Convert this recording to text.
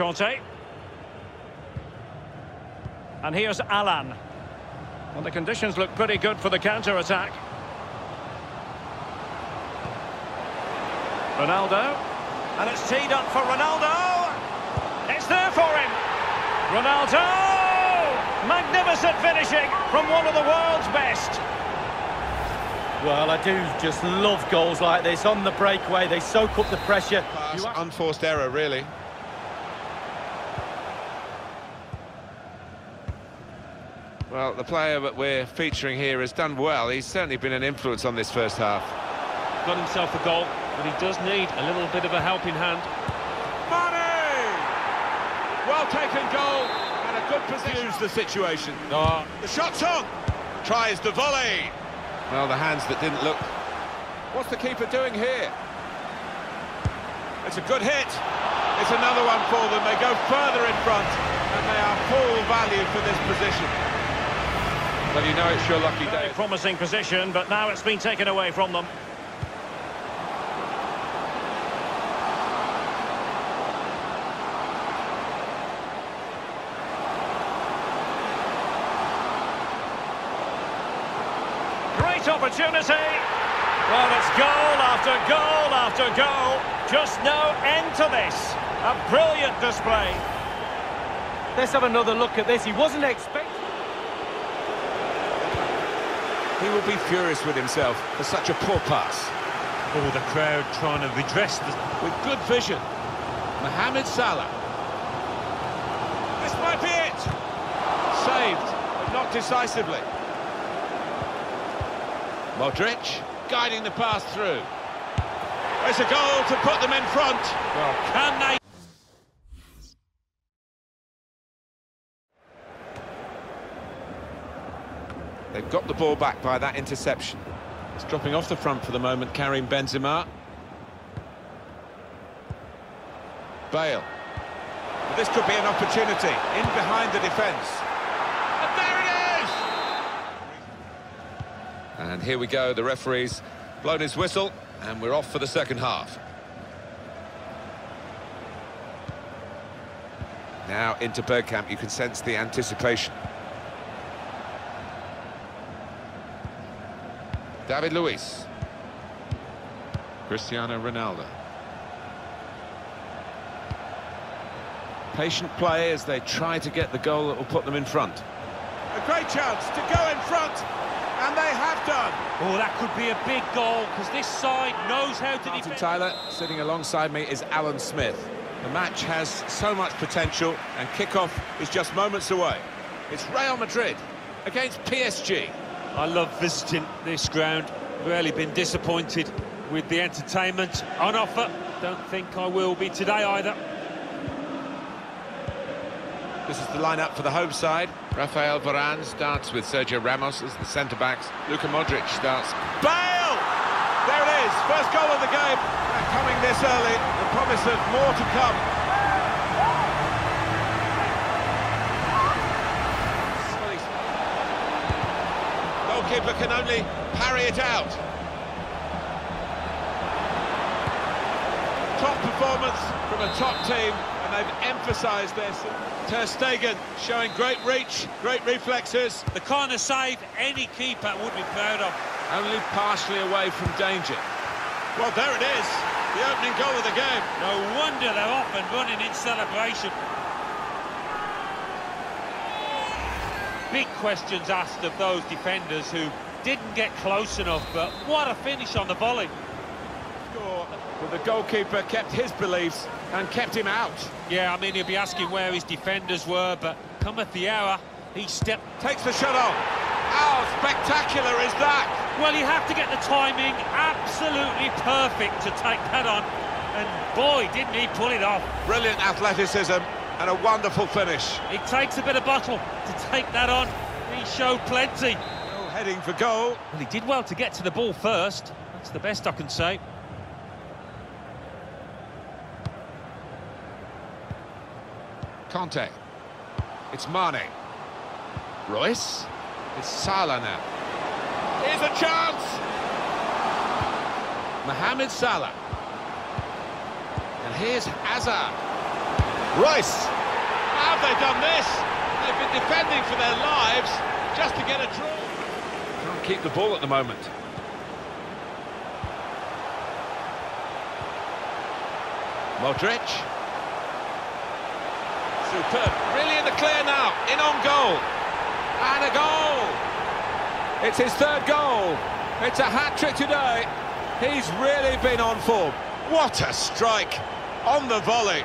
Kanté. And here's Alan. Well, the conditions look pretty good for the counter-attack. Ronaldo. And it's teed up for Ronaldo. It's there for him. Ronaldo! Magnificent finishing from one of the world's best. Well, I do just love goals like this on the breakaway. They soak up the pressure. Pass, unforced error, really. Well, the player that we're featuring here has done well. He's certainly been an influence on this first half. Got himself a goal, but he does need a little bit of a helping hand. Mane! Well taken goal and a good position. the situation. Oh. The shot's on. Tries the volley. Well, the hands that didn't look. What's the keeper doing here? It's a good hit. It's another one for them. They go further in front and they are full value for this position. Well, you know it's your lucky day. Very day. promising position, but now it's been taken away from them. Great opportunity. Well, it's goal after goal after goal. Just no end to this. A brilliant display. Let's have another look at this. He wasn't expecting... He will be furious with himself for such a poor pass. Oh, the crowd trying to redress the... With good vision. Mohamed Salah. This might be it. Saved, but not decisively. Modric guiding the pass through. It's a goal to put them in front. Well, can they... They've got the ball back by that interception. It's dropping off the front for the moment, carrying Benzema. Bale. But this could be an opportunity, in behind the defence. And there it is! And here we go, the referee's blown his whistle, and we're off for the second half. Now into Bergkamp, you can sense the anticipation. David Luiz. Cristiano Ronaldo. Patient play as they try to get the goal that will put them in front. A great chance to go in front, and they have done. Oh, that could be a big goal, because this side knows how to Martin defend. Tyler, sitting alongside me, is Alan Smith. The match has so much potential, and kickoff is just moments away. It's Real Madrid against PSG. I love visiting this ground. Rarely been disappointed with the entertainment on offer. Don't think I will be today either. This is the lineup for the home side. Rafael Varane starts with Sergio Ramos as the centre-backs. Luka Modric starts. Bale! There it is, first goal of the game. And coming this early, the promise of more to come. Goalkeeper can only parry it out. Top performance from a top team, and they've emphasised this. Ter Stegen showing great reach, great reflexes, The kind of save any keeper would be proud of. only partially away from danger. Well, there it is, the opening goal of the game. No wonder they're off and running in celebration. Big questions asked of those defenders who didn't get close enough, but what a finish on the volley. But the goalkeeper kept his beliefs and kept him out. Yeah, I mean, he'll be asking where his defenders were, but cometh the hour, he stepped... Takes the shot on. How spectacular is that? Well, you have to get the timing absolutely perfect to take that on, and boy, didn't he pull it off. Brilliant athleticism and a wonderful finish. It takes a bit of bottle to take that on. He showed plenty. Oh, heading for goal. Well, he did well to get to the ball first. That's the best I can say. Kanté. It's Mane. Reus. It's Salah now. Here's a chance! Mohamed Salah. And here's Hazard. Reus! How have they done this? They've been defending for their lives just to get a draw. Can't keep the ball at the moment. Modric. Superb. Really in the clear now. In on goal. And a goal. It's his third goal. It's a hat-trick today. He's really been on form. What a strike on the volley.